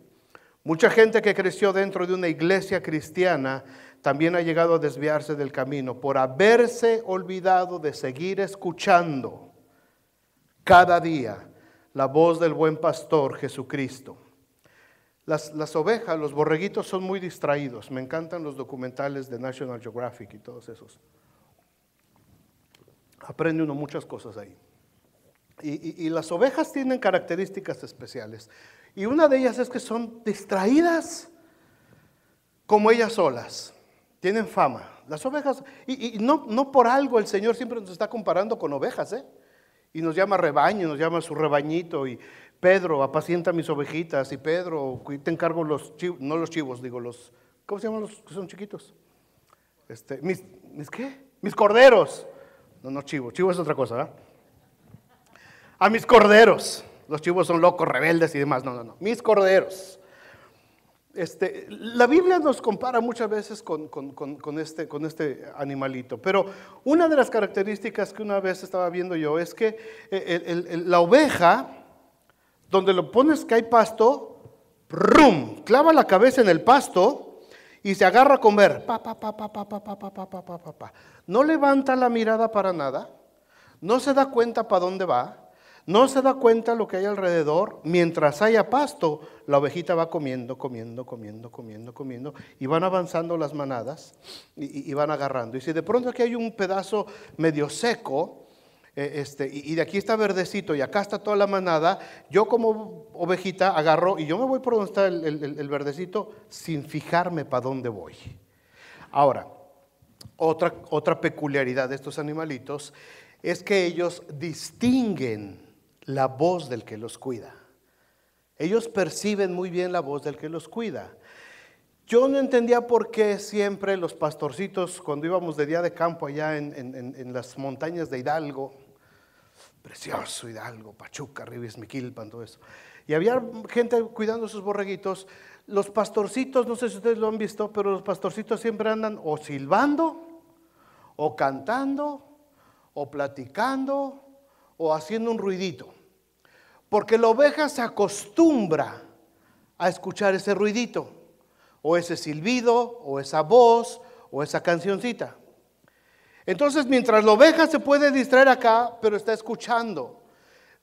Mucha gente que creció dentro de una iglesia cristiana también ha llegado a desviarse del camino por haberse olvidado de seguir escuchando cada día la voz del buen pastor Jesucristo. Las, las, ovejas, los borreguitos son muy distraídos. Me encantan los documentales de National Geographic y todos esos. Aprende uno muchas cosas ahí. Y, y, las ovejas tienen características especiales. Y una de ellas es que son distraídas como ellas solas. Tienen fama. Las ovejas, y, y no, no, por algo el Señor siempre nos está comparando con ovejas, ¿eh? Y nos llama rebaño, nos llama su rebañito. Y Pedro, apacienta mis ovejitas. Y Pedro, te encargo los chivos, no los chivos, digo, los, ¿cómo se llaman los que son chiquitos? Este, mis, ¿Mis qué? Mis corderos. No, no chivo, chivo es otra cosa. A mis corderos. Los chivos son locos, rebeldes y demás. No, no, no. Mis corderos. Este, la Biblia nos compara muchas veces con, este, con, este, animalito, pero una de las características que una vez estaba viendo yo es que eh, la oveja, donde lo pones que hay pasto, ¡rum! clava la cabeza en el pasto y se agarra a comer. no levanta la mirada para nada, no se da cuenta para dónde va, no se da cuenta lo que hay alrededor. Mientras haya pasto, la ovejita va comiendo, comiendo, comiendo, comiendo, comiendo. Y van avanzando las manadas y, van agarrando. Y si de pronto aquí hay un pedazo medio seco, eh, este, y, de aquí está verdecito y acá está toda la manada, yo como ovejita agarro y yo me voy por donde está el, verdecito sin fijarme para dónde voy. Ahora, otra, otra peculiaridad de estos animalitos es que ellos distinguen la voz del que los cuida. Ellos perciben muy bien la voz del que los cuida. Yo no entendía por qué siempre los pastorcitos, cuando íbamos de día de campo allá en, las montañas de Hidalgo, precioso Hidalgo, Pachuca, Miquilpan, todo eso, y había gente cuidando sus borreguitos, los pastorcitos, no sé si ustedes lo han visto, pero los pastorcitos siempre andan o silbando, o cantando, o platicando, o haciendo un ruidito. Porque la oveja se acostumbra a escuchar ese ruidito, o ese silbido, o esa voz, o esa cancioncita. Entonces, mientras la oveja se puede distraer acá, pero está escuchando.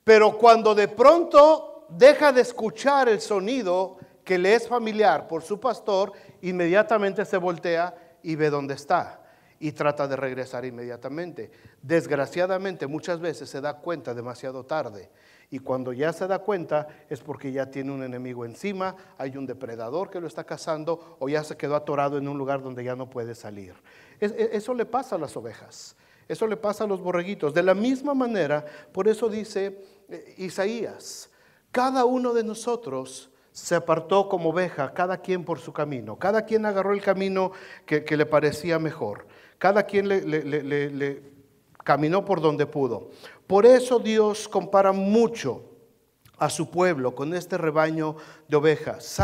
Pero cuando de pronto deja de escuchar el sonido que le es familiar por su pastor, inmediatamente se voltea y ve dónde está y trata de regresar inmediatamente. Desgraciadamente muchas veces se da cuenta demasiado tarde y cuando ya se da cuenta es porque ya tiene un enemigo encima, hay un depredador que lo está cazando o ya se quedó atorado en un lugar donde ya no puede salir. E, eso le pasa a las ovejas, eso le pasa a los borreguitos. De la misma manera, por eso dice eh, Isaías, cada uno de nosotros se apartó como oveja, cada quien por su camino, cada quien agarró el camino que, le parecía mejor, cada quien le caminó por donde pudo. Por eso Dios compara mucho a su pueblo con este rebaño de ovejas.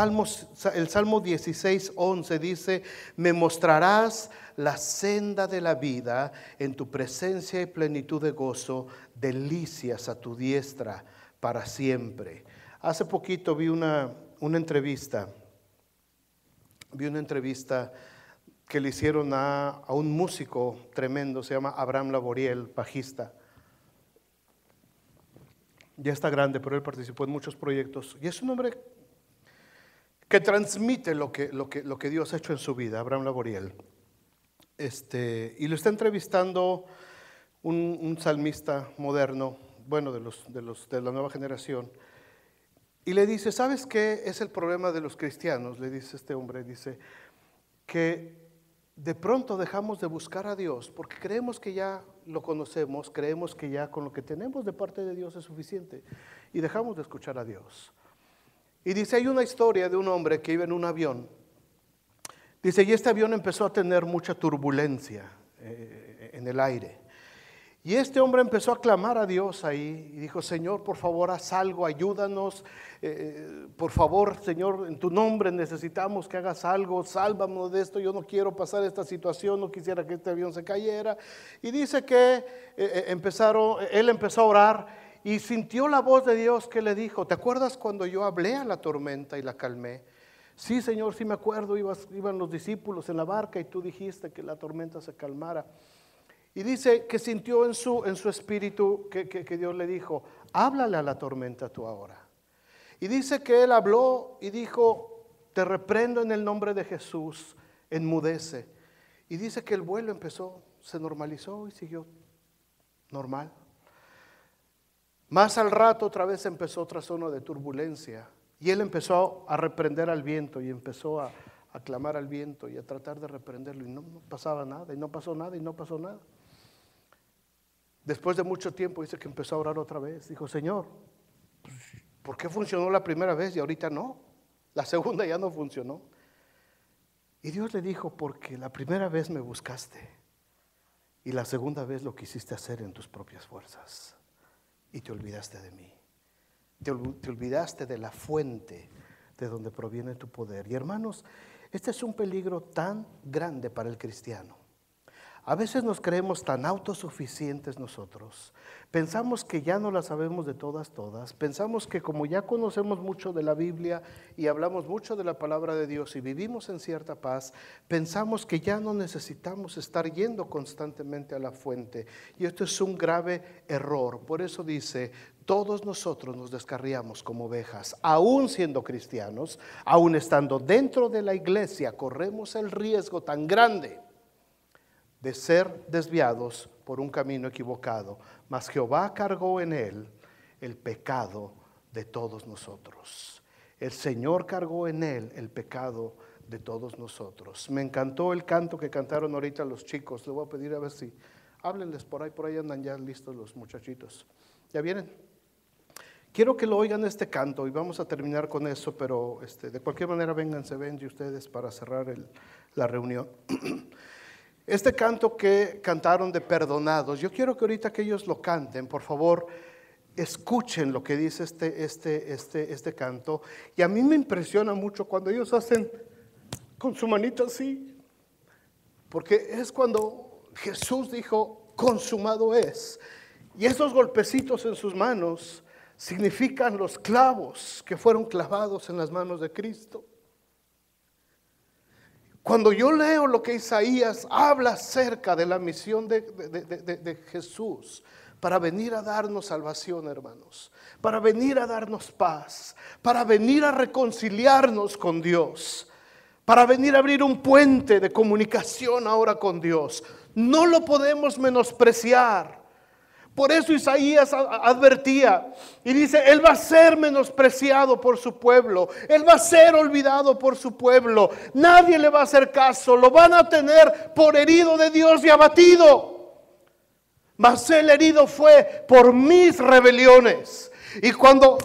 El Salmo 16, 11 dice, me mostrarás la senda de la vida, en tu presencia y plenitud de gozo, delicias a tu diestra para siempre. Hace poquito vi una, una entrevista, vi una entrevista que le hicieron a, a un músico tremendo, se llama Abraham Laboriel, bajista ya está grande, pero él participó en muchos proyectos. Y es un hombre que transmite lo que, lo que, lo que Dios ha hecho en su vida, Abraham Laboriel. Este, y lo está entrevistando un, salmista moderno, bueno, de, los, de, los, de la nueva generación. Y le dice, ¿sabes qué es el problema de los cristianos? Le dice este hombre, dice, que de pronto dejamos de buscar a Dios porque creemos que ya lo conocemos, creemos que ya con lo que tenemos de parte de Dios es suficiente y dejamos de escuchar a Dios. Y dice, hay una historia de un hombre que iba en un avión. Dice, y este avión empezó a tener mucha turbulencia eh, en el aire. Y este hombre empezó a clamar a Dios ahí y dijo, Señor, por favor, haz algo, ayúdanos. Eh, por favor, Señor, en tu nombre necesitamos que hagas algo, sálvanos de esto. Yo no quiero pasar esta situación, no quisiera que este avión se cayera. Y dice que eh, eh, empezaron, él empezó a orar y sintió la voz de Dios que le dijo, ¿te acuerdas cuando yo hablé a la tormenta y la calmé? Sí, Señor, sí me acuerdo, iban los discípulos en la barca y tú dijiste que la tormenta se calmara. Y dice que sintió en su, en su espíritu que, Dios le dijo, háblale a la tormenta tú ahora. Y dice que él habló y dijo, te reprendo en el nombre de Jesús, enmudece. Y dice que el vuelo empezó, se normalizó y siguió normal. Más al rato otra vez empezó otra zona de turbulencia y él empezó a reprender al viento y empezó a, a clamar al viento y a tratar de reprenderlo y no, pasaba nada y no pasó nada y no pasó nada. Después de mucho tiempo dice que empezó a orar otra vez. Dijo, Señor, ¿por qué funcionó la primera vez y ahorita no? La segunda ya no funcionó. Y Dios le dijo, porque la primera vez me buscaste y la segunda vez lo quisiste hacer en tus propias fuerzas y te olvidaste de mí. Te, olvidaste de la fuente de donde proviene tu poder. Y hermanos, este es un peligro tan grande para el cristiano. A veces nos creemos tan autosuficientes nosotros. Pensamos que ya no la sabemos de todas, todas. Pensamos que como ya conocemos mucho de la Biblia y hablamos mucho de la palabra de Dios y vivimos en cierta paz, pensamos que ya no necesitamos estar yendo constantemente a la fuente. Y esto es un grave error. Por eso dice, todos nosotros nos descarriamos como ovejas, aún siendo cristianos, aún estando dentro de la iglesia, corremos el riesgo tan grande de ser desviados por un camino equivocado, mas Jehová cargó en él el pecado de todos nosotros. El Señor cargó en él el pecado de todos nosotros. Me encantó el canto que cantaron ahorita los chicos. Le voy a pedir a ver si háblenles por ahí, por ahí andan ya listos los muchachitos. ¿Ya vienen? Quiero que lo oigan este canto y vamos a terminar con eso, pero este, de cualquier manera vénganse, ven ustedes para cerrar la reunión. Este canto que cantaron de perdonados, yo quiero que ahorita que ellos lo canten, por favor, escuchen lo que dice este, este, este, este canto. Y a mí me impresiona mucho cuando ellos hacen con su manita así, porque es cuando Jesús dijo, consumado es. Y esos golpecitos en sus manos significan los clavos que fueron clavados en las manos de Cristo. Cuando yo leo lo que Isaías habla acerca de la misión de, Jesús para venir a darnos salvación, hermanos, para venir a darnos paz, para venir a reconciliarnos con Dios, para venir a abrir un puente de comunicación ahora con Dios, no lo podemos menospreciar. Por eso Isaías advertía y dice, Él va a ser menospreciado por su pueblo, Él va a ser olvidado por su pueblo, nadie le va a hacer caso, lo van a tener por herido de Dios y abatido. Mas el herido fue por mis rebeliones. Y cuando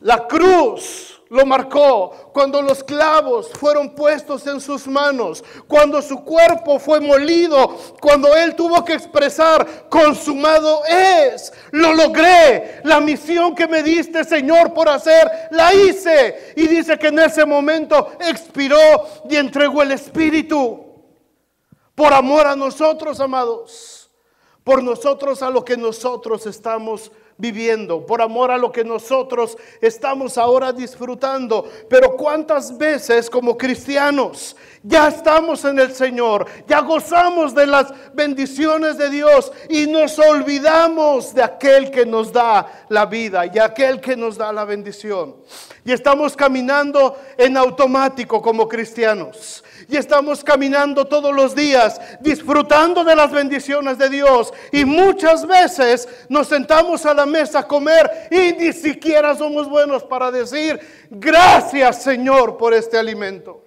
la cruz lo marcó, cuando los clavos fueron puestos en sus manos, cuando su cuerpo fue molido, cuando él tuvo que expresar, consumado es, lo logré, la misión que me diste Señor por hacer, la hice. Y dice que en ese momento expiró y entregó el Espíritu por amor a nosotros, amados, por nosotros a lo que nosotros estamos viviendo, por amor a lo que nosotros estamos ahora disfrutando. Pero cuántas veces como cristianos ya estamos en el Señor, ya gozamos de las bendiciones de Dios y nos olvidamos de aquel que nos da la vida y aquel que nos da la bendición. Y estamos caminando en automático como cristianos y estamos caminando todos los días disfrutando de las bendiciones de Dios. Y muchas veces nos sentamos a la mesa a comer y ni siquiera somos buenos para decir gracias Señor por este alimento.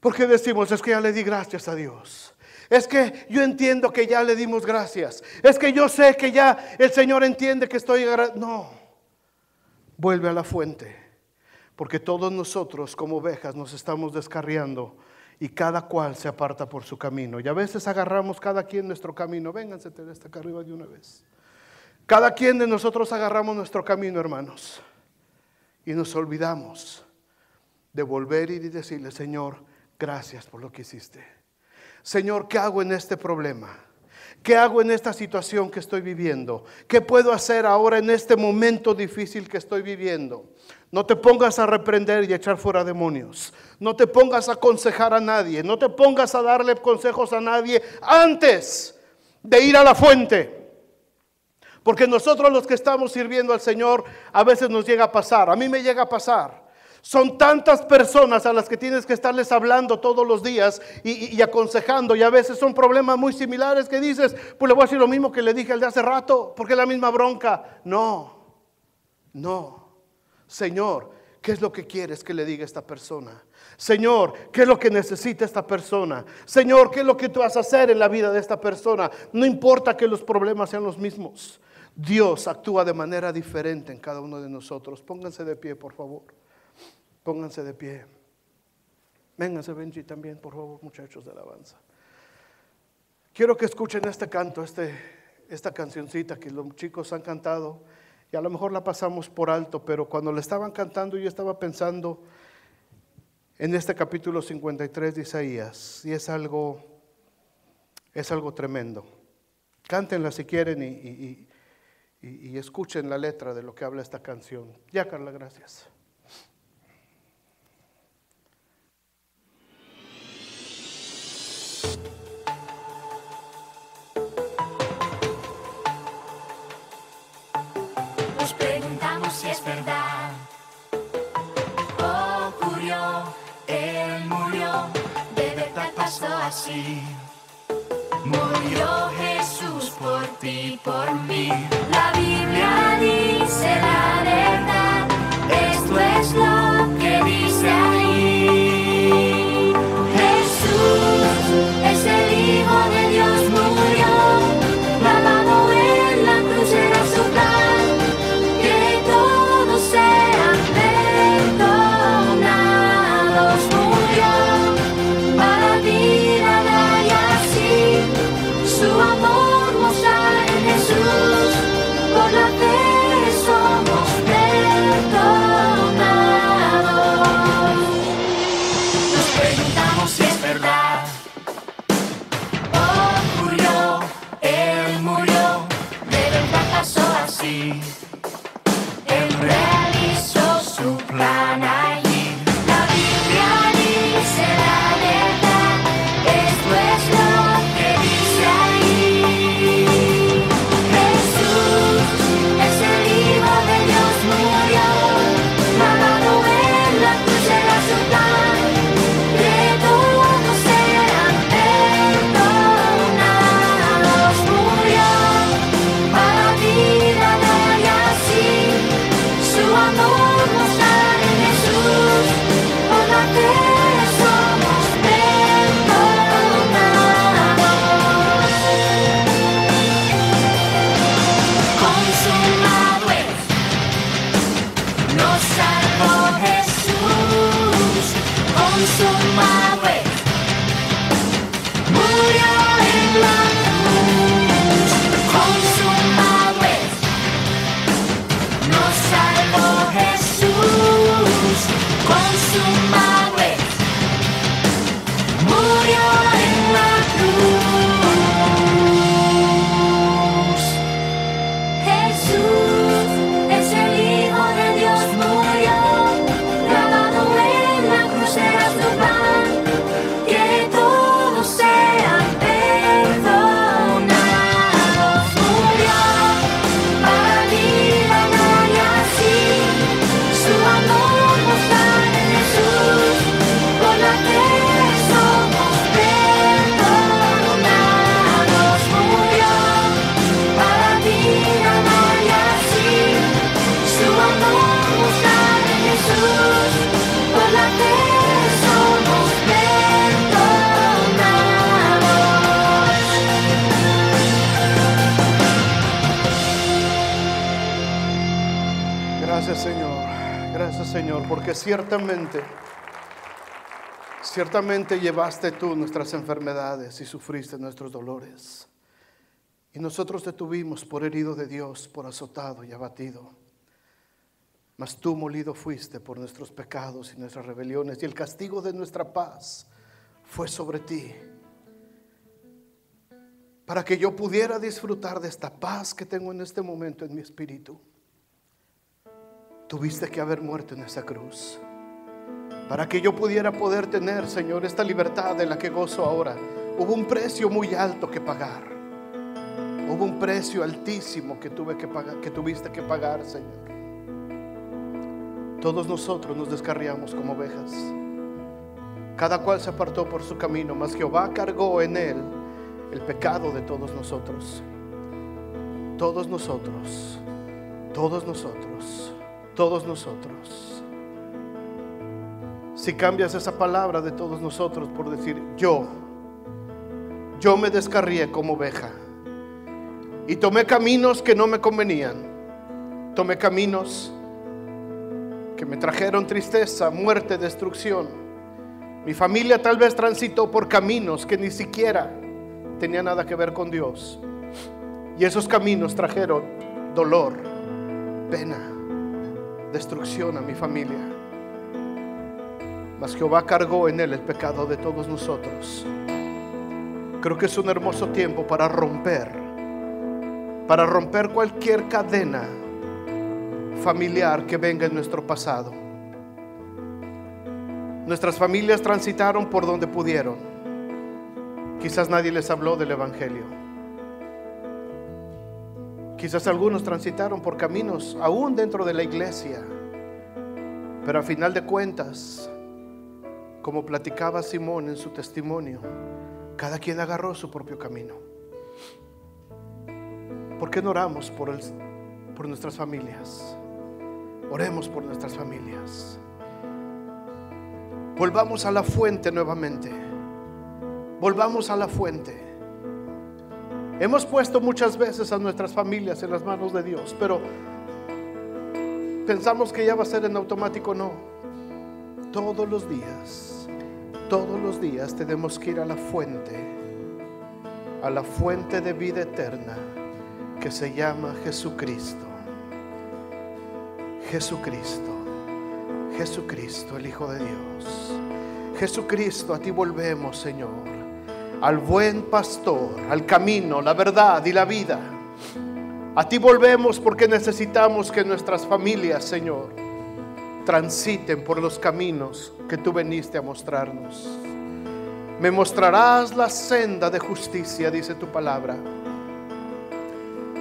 Porque decimos, es que ya le di gracias a Dios. Es que yo entiendo que ya le dimos gracias. Es que yo sé que ya el Señor entiende que estoy... No, vuelve a la fuente porque todos nosotros como ovejas nos estamos descarriando y cada cual se aparta por su camino. Y a veces agarramos cada quien nuestro camino. Vénganse de esta acá arriba de una vez. Cada quien de nosotros agarramos nuestro camino, hermanos. Y nos olvidamos de volver y de decirle, Señor, gracias por lo que hiciste. Señor, ¿qué hago en este problema? ¿Qué hago en esta situación que estoy viviendo? ¿Qué puedo hacer ahora en este momento difícil que estoy viviendo? No te pongas a reprender y echar fuera demonios. No te pongas a aconsejar a nadie. No te pongas a darle consejos a nadie antes de ir a la fuente. Porque nosotros los que estamos sirviendo al Señor, a veces nos llega a pasar, a mí me llega a pasar. Son tantas personas a las que tienes que estarles hablando todos los días y, aconsejando y a veces son problemas muy similares que dices, pues le voy a decir lo mismo que le dije al de hace rato, porque es la misma bronca. No, no. Señor, ¿qué es lo que quieres que le diga a esta persona? Señor, ¿qué es lo que necesita esta persona? Señor, ¿qué es lo que tú vas a hacer en la vida de esta persona? No importa que los problemas sean los mismos. Dios actúa de manera diferente en cada uno de nosotros. Pónganse de pie, por favor. Pónganse de pie. Vénganse, Benji, también, por favor, muchachos de alabanza. Quiero que escuchen este canto, este, esta cancioncita que los chicos han cantado. Y a lo mejor la pasamos por alto, pero cuando la estaban cantando yo estaba pensando en este capítulo 53 de Isaías. Y es algo, es algo tremendo. Cántenla si quieren y, y, y, y escuchen la letra de lo que habla esta canción. Ya, Carla, gracias. Nos preguntamos si es verdad. Ocurrió, Él murió, de verdad pasó así. Murió Jesús por ti, por mí. La Biblia dice Consumado porque ciertamente, ciertamente llevaste tú nuestras enfermedades y sufriste nuestros dolores. Y nosotros te tuvimos por herido de Dios, por azotado y abatido. Mas tú molido fuiste por nuestros pecados y nuestras rebeliones, y el castigo de nuestra paz fue sobre ti. Para que yo pudiera disfrutar de esta paz que tengo en este momento en mi espíritu. Tuviste que haber muerto en esa cruz. Para que yo pudiera poder tener, Señor, esta libertad de la que gozo ahora. Hubo un precio muy alto que pagar. Hubo un precio altísimo que, tuve que, pagar, que tuviste que pagar, Señor. Todos nosotros nos descarriamos como ovejas. Cada cual se apartó por su camino, mas Jehová cargó en él el pecado de todos nosotros. Todos nosotros, todos nosotros, todos nosotros. Si cambias esa palabra de todos nosotros por decir yo, yo me descarrié como oveja y tomé caminos que no me convenían. Tomé caminos que me trajeron tristeza, muerte, destrucción. Mi familia tal vez transitó por caminos que ni siquiera tenían nada que ver con Dios. Y esos caminos trajeron dolor, pena, destrucción a mi familia. Mas Jehová cargó en él el pecado de todos nosotros. Creo que es un hermoso tiempo para romper, para romper cualquier cadena familiar que venga en nuestro pasado. Nuestras familias transitaron por donde pudieron. Quizás nadie les habló del Evangelio. Quizás algunos transitaron por caminos aún dentro de la iglesia. Pero a final de cuentas, como platicaba Simón en su testimonio, cada quien agarró su propio camino. ¿Por qué no oramos por, el, por nuestras familias? Oremos por nuestras familias. Volvamos a la fuente nuevamente. Volvamos a la fuente. Hemos puesto muchas veces a nuestras familias en las manos de Dios, pero pensamos que ya va a ser en automático. No. Todos los días, todos los días tenemos que ir a la fuente, a la fuente de vida eterna que se llama Jesucristo. Jesucristo. Jesucristo, el Hijo de Dios. Jesucristo, a ti volvemos, Señor. Al buen pastor, al camino, la verdad y la vida. A ti volvemos porque necesitamos que nuestras familias, Señor, transiten por los caminos que tú veniste a mostrarnos. Me mostrarás la senda de justicia, dice tu palabra.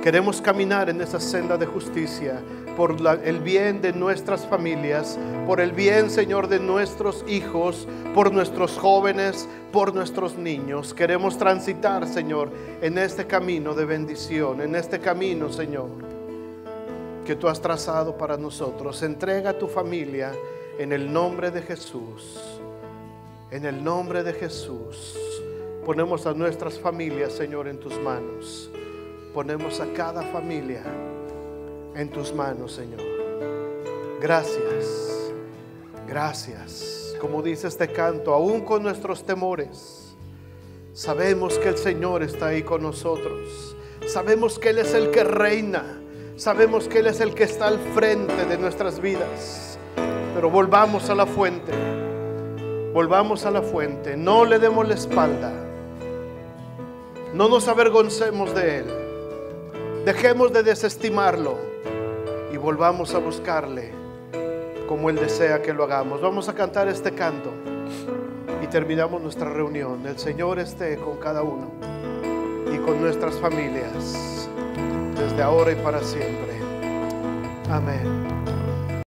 Queremos caminar en esa senda de justicia por el bien de nuestras familias, por el bien, Señor, de nuestros hijos, por nuestros jóvenes, por nuestros niños. Queremos transitar, Señor, en este camino de bendición, en este camino, Señor, que tú has trazado para nosotros. Entrega a tu familia en el nombre de Jesús. En el nombre de Jesús. Ponemos a nuestras familias, Señor, en tus manos. Ponemos a cada familia en tus manos, Señor. Gracias, gracias. Como dice este canto, aún con nuestros temores, sabemos que el Señor está ahí con nosotros. Sabemos que Él es el que reina. Sabemos que Él es el que está al frente de nuestras vidas. Pero volvamos a la fuente. Volvamos a la fuente. No le demos la espalda. No nos avergoncemos de Él. Dejemos de desestimarlo y volvamos a buscarle como Él desea que lo hagamos. Vamos a cantar este canto y terminamos nuestra reunión. El Señor esté con cada uno y con nuestras familias desde ahora y para siempre. Amén.